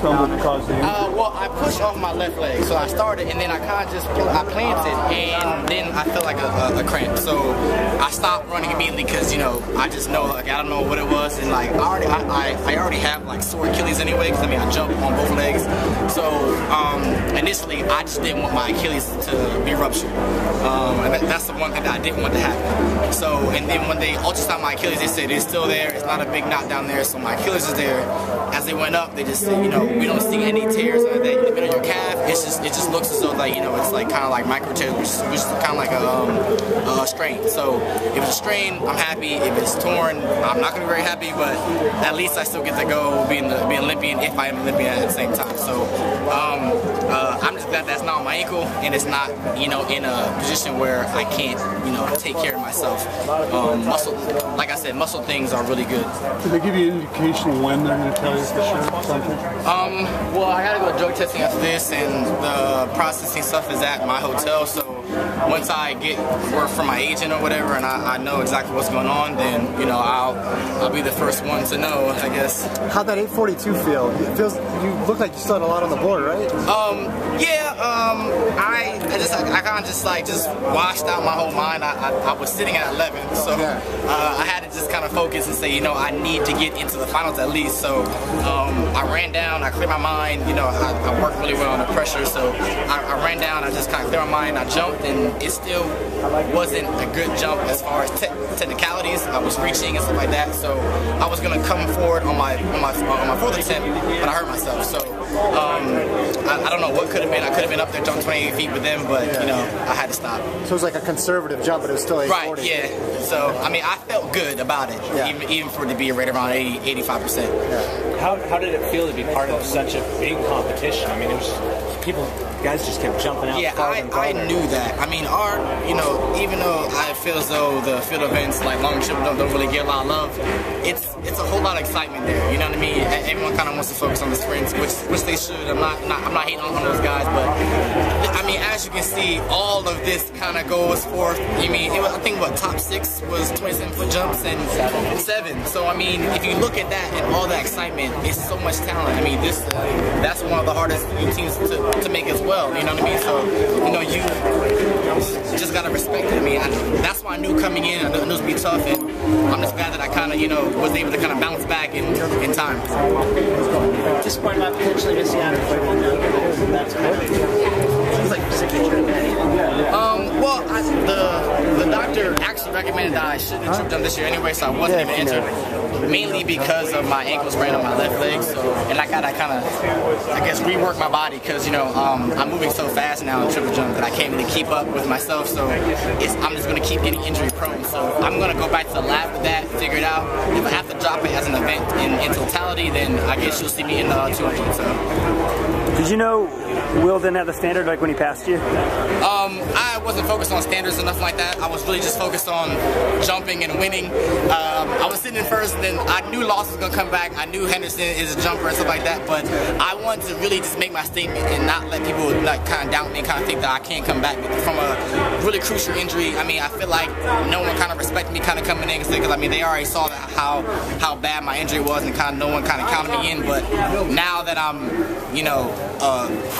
stumble caused the uh, injury? I pushed off my left leg, so I started, and then I kind of just I planted, and then I felt like a, a, a cramp. So I stopped running immediately because you know I just know like I don't know what it was, and like I already I, I, I already have like sore Achilles anyway because I mean I jump on both legs. So um, initially I just didn't want my Achilles to be ruptured, um, and that, that's the one thing that I didn't want to happen. So and then when they ultrasound my Achilles, they said it's still there. It's not a big knot down there, so my Achilles is there. As they went up, they just said you know we don't see any tears or your calf. It's just it just looks as though like you know it's like kind of like micro tears, which, which is kind of like a, um, a strain. So if it's a strain, I'm happy. If it's torn, I'm not gonna be very happy, but at least I still get to go be, the, be an Olympian if I am an Olympian at the same time. So um, uh, I'm just glad that's not on my ankle and it's not you know in a position where I can't you know take care myself. Um, muscle, like I said, muscle things are really good. Did they give you an indication when they're going to tell you for sure something? Um, well, I gotta go drug testing after this, and the processing stuff is at my hotel. So once I get word from my agent or whatever, and I, I, know exactly what's going on, then you know I'll I'll be the first one to know, I guess. How'd that 842 feel? It feels you look like you still had a lot on the board, right? Um, yeah. Um, I, I just I, I kind of just like just washed out my whole mind. I, I, I was sitting at 11, so uh, I had to just kind of focus and say, you know, I need to get into the finals at least. So um, I ran down, I cleared my mind. You know, I, I worked really well under pressure, so I, I ran down, I just kind of threw my mind. I jumped, and it still wasn't a good jump as far as te technicalities. I was reaching and stuff like that, so I was gonna come forward on my on my on my fourth attempt, but I hurt myself. So um, I, I, don't know what could have been. I could have been up there jumping 28 feet with them, but you know I had to stop. So it was like a conservative jump, but it was still 840. Right. Yeah. So I mean I felt good about it, yeah. even even for it to be right around 80 85 percent. Yeah. How how did it feel to be part of such a big competition? I mean it was people guys just kept jumping out. Yeah, I, I knew that. I mean, our, you know, even though I feel as though the field events like long jump don't, don't really get a lot of love, it's it's a whole lot of excitement there. You know what I mean? Everyone kind of wants to focus on the sprints, which which they should. I'm not, not I'm not hating on those guys, but I mean, as you can see, all of this kind of goes forth. I mean, was, I think what top six was 27 foot jumps and seven. So I mean, if you look at that and all that excitement, it's so much talent. I mean, this that's one of the hardest teams to, to make as well. You know what I mean? So you know, you just gotta respect it. I mean, I, that's why I knew coming in. I knew it was gonna be tough, and I'm just glad that I kind of you know was able to kind of bounce back in in time. Disappointed about potentially missing out on That's Seems like signature. Um, well, I, the the doctor actually recommended that I shouldn't have jumped this year anyway, so I wasn't even entered. Mainly because of my ankle sprain on my left leg, so and I gotta kind of, I guess, rework my body because you know um, I'm moving so fast now in triple jump that I can't really keep up with myself. So I'm just gonna keep getting injury prone. So I'm gonna go back to the lab with that, figure it out. If I have to drop it as an event in, in totality, then I guess you'll see me in the 200. So. Did you know Will didn't have the standard like when he passed you? Um, I wasn't focused on standards or nothing like that. I was really just focused on jumping and winning. Um, I was sitting in first, and then I knew Loss was gonna come back. I knew Henderson is a jumper and stuff like that, but I wanted to really just make my statement and not let people like kind of doubt me and kind of think that I can't come back from a really crucial injury. I mean, I feel like no one kind of respected me kind of coming in because I mean they already saw how how bad my injury was and kind of no one kind of counted me in. But now that I'm, you know,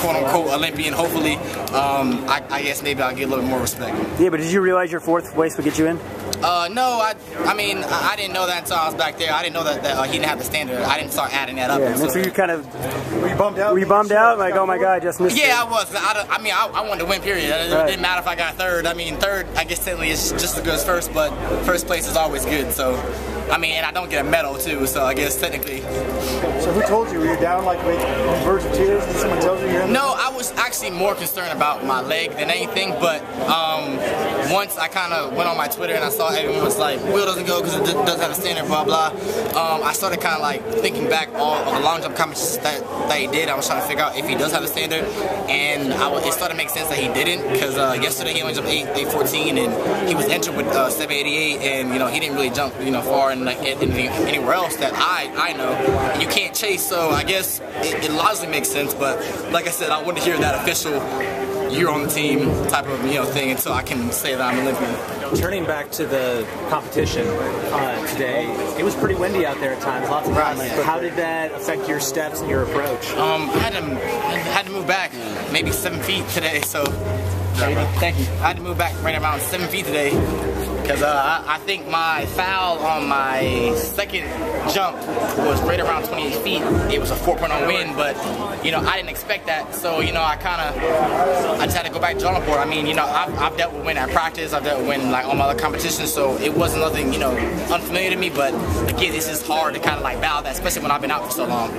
quote unquote Olympian, hopefully, um, I, I, guess maybe I'll get a little more respect. Yeah, but did you realize your fourth place would get you in? Uh, no, I, I mean, I, I, didn't know that until I was back there. I didn't know that, that uh, he didn't have the standard. I didn't start adding that up. Yeah, so, so you kind of were you bummed out? Were you bummed out? Like, oh my god, I just missed. Yeah, it. I was. I, I mean, I, I, wanted to win. Period. It right. didn't matter if I got third. I mean, third, I guess technically is just as good as first, but first place is always good. So. I mean, and I don't get a medal too, so I guess technically. So who told you? Were you down like on verge of tears? Did someone tell you you're in? No, I was actually more concerned about my leg than anything. But um, once I kind of went on my Twitter and I saw everyone was like, "Will doesn't go because it doesn't have a standard," blah blah. Um, I started kind of like thinking back all the long jump competitions that, that he did. I was trying to figure out if he does have a standard, and I, it started to make sense that he didn't because uh, yesterday he only jumped 8, 814 and he was entered with uh, 788, and you know he didn't really jump you know far and like anywhere else that I I know. You can't chase, so I guess it, it logically makes sense. But like I said, I want to hear that official you're on the team type of you know thing until I can say that I'm Olympian. Turning back to the competition uh, today, it was pretty windy out there at times. Lots of Right. How did that affect your steps and your approach? Um, I had to I had to move back maybe seven feet today, so thank you. I had to move back right around seven feet today because uh, I, I think my foul on my second jump was right around 28 feet. It was a 4.0 wind, but you know I didn't expect that, so you know I kind of I just had to go back to drawing board. I mean, you know I've, I've dealt with wind at practice, I've dealt with wind like on my other competitions, so it wasn't nothing you know unfamiliar to me. But again, it's just hard to kind of like battle that, especially when I've been out for so long.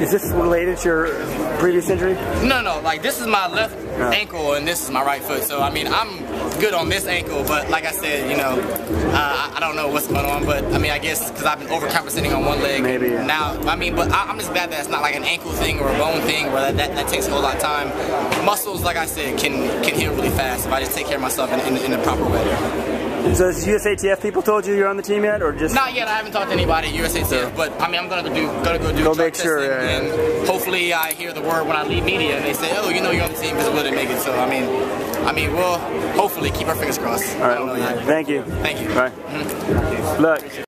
Is this related to your previous injury? No, no, like this is my left ankle and this is my right foot. So I mean, I'm good on this ankle, but like I said, you know, uh, I don't know what's going on. But I mean, I guess because I've been overcompensating on one leg. Maybe, yeah. Now, I mean, but I, I'm just glad that it's not like an ankle thing or a bone thing where that, that, that takes a whole lot of time. Muscles, like I said, can can heal really fast if I just take care of myself in, in, in the proper way. So has USATF people told you you're on the team yet, or just? Not yet. I haven't talked to anybody at USATF, but I mean, I'm gonna go do gonna go do Go make sure, yeah. and hopefully I hear the word when I leave media, and they say, "Oh, you know, you're on the team because we didn't make it." So I mean, I mean, we'll hopefully keep our fingers crossed. All I don't know right. Thank you. Thank you. All right. Mm-hmm. Look.